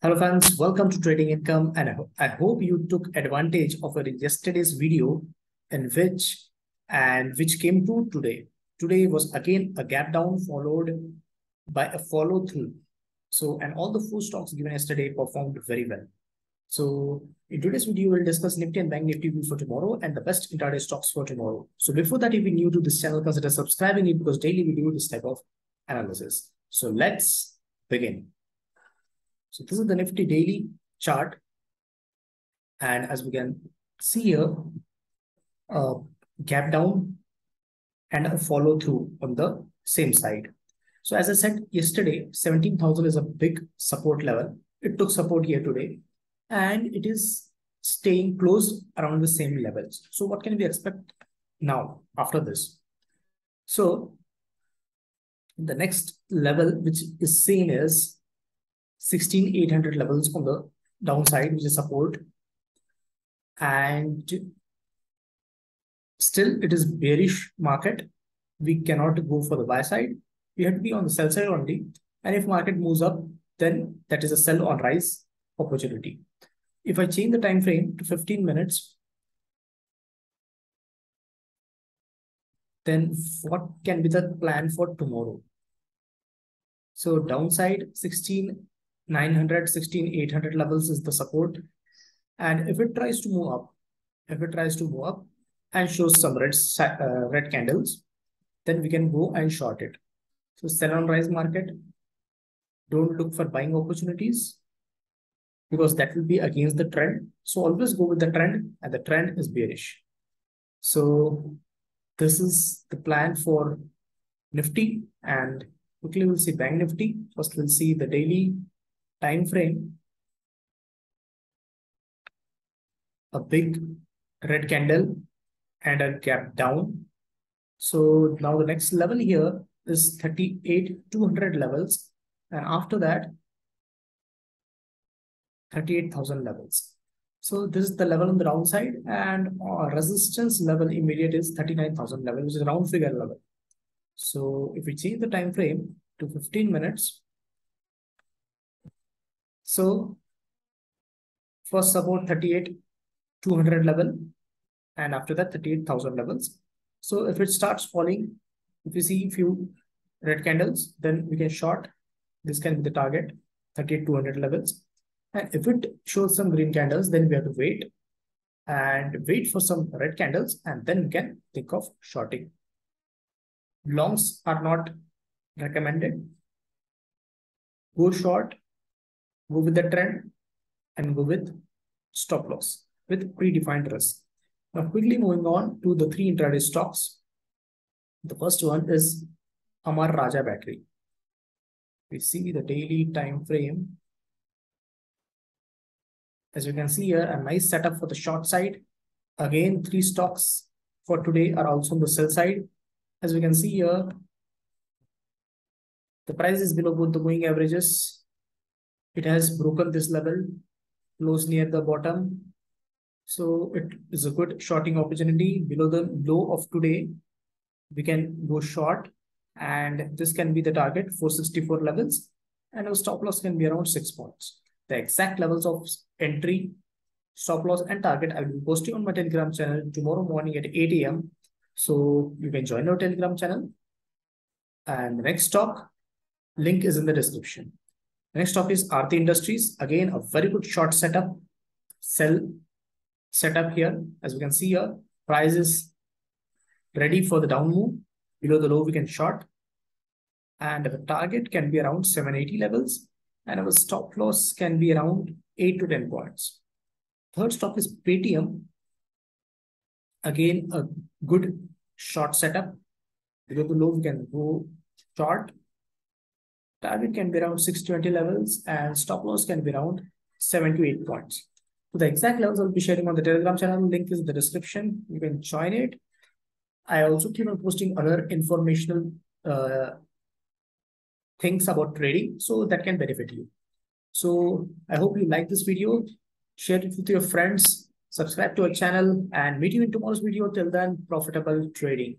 Hello friends, welcome to Trading Income and I hope you took advantage of yesterday's video in which and which came to today. Today was again a gap down followed by a follow through. So and all the four stocks given yesterday performed very well. So in today's video, we'll discuss Nifty and Bank Nifty for tomorrow and the best intraday stocks for tomorrow. So before that, if you're new to this channel, consider subscribing it because daily we do this type of analysis. So let's begin. So this is the Nifty daily chart. And as we can see here, a gap down and a follow through on the same side. So as I said yesterday, 17,000 is a big support level. It took support here today and it is staying close around the same levels. So what can we expect now after this? So the next level which is seen is 16800 levels on the downside, which is support. And still it is bearish market. We cannot go for the buy side. We have to be on the sell side only. And if market moves up, then that is a sell on rise opportunity. If I change the time frame to 15 minutes, then what can be the plan for tomorrow? So downside 16 900, 16, 800 levels is the support. And if it tries to move up, if it tries to move up and shows some red, uh, red candles, then we can go and short it. So sell on rise market. Don't look for buying opportunities because that will be against the trend. So always go with the trend and the trend is bearish. So this is the plan for Nifty and quickly we'll see Bank Nifty. First we'll see the daily time frame, a big red candle and a gap down. So now the next level here is 38 200 levels and after that 38,000 levels. So this is the level on the downside and resistance level immediate is 39,000 level which is round figure level. So if we change the time frame to 15 minutes so first support 38 200 level and after that 38,000 levels. So if it starts falling, if you see few red candles, then we can short. This can be the target 38 200 levels. And if it shows some green candles, then we have to wait and wait for some red candles and then we can think of shorting. Longs are not recommended. Go short go with the trend and go with stop loss with predefined risk. Now quickly moving on to the three intraday stocks. The first one is Amara Raja Battery. We see the daily time frame. As you can see here, a nice setup for the short side. Again, three stocks for today are also on the sell side. As we can see here, the price is below both the moving averages it has broken this level close near the bottom. So it is a good shorting opportunity. Below the low of today we can go short. And this can be the target 464 levels. And our stop loss can be around six points. The exact levels of entry stop loss and target i will be posting on my telegram channel tomorrow morning at 8 a.m so you can join our telegram channel. And the next stock link is in the description Next up is Aarti Industries. Again, a very good short setup, sell setup here. As we can see here, price is ready for the down move. Below the low, we can short. And the target can be around 780 levels. And our stop loss can be around 8 to 10 points. Third stop is Paytm. Again, a good short setup. Below the low, we can go short target can be around 620 levels and stop loss can be around 7 to 8 points. So the exact levels I'll be sharing on the Telegram channel. Link is in the description. You can join it. I also keep on posting other informational uh, things about trading so that can benefit you. So I hope you like this video. Share it with your friends. Subscribe to our channel and meet you in tomorrow's video. Till then, profitable trading.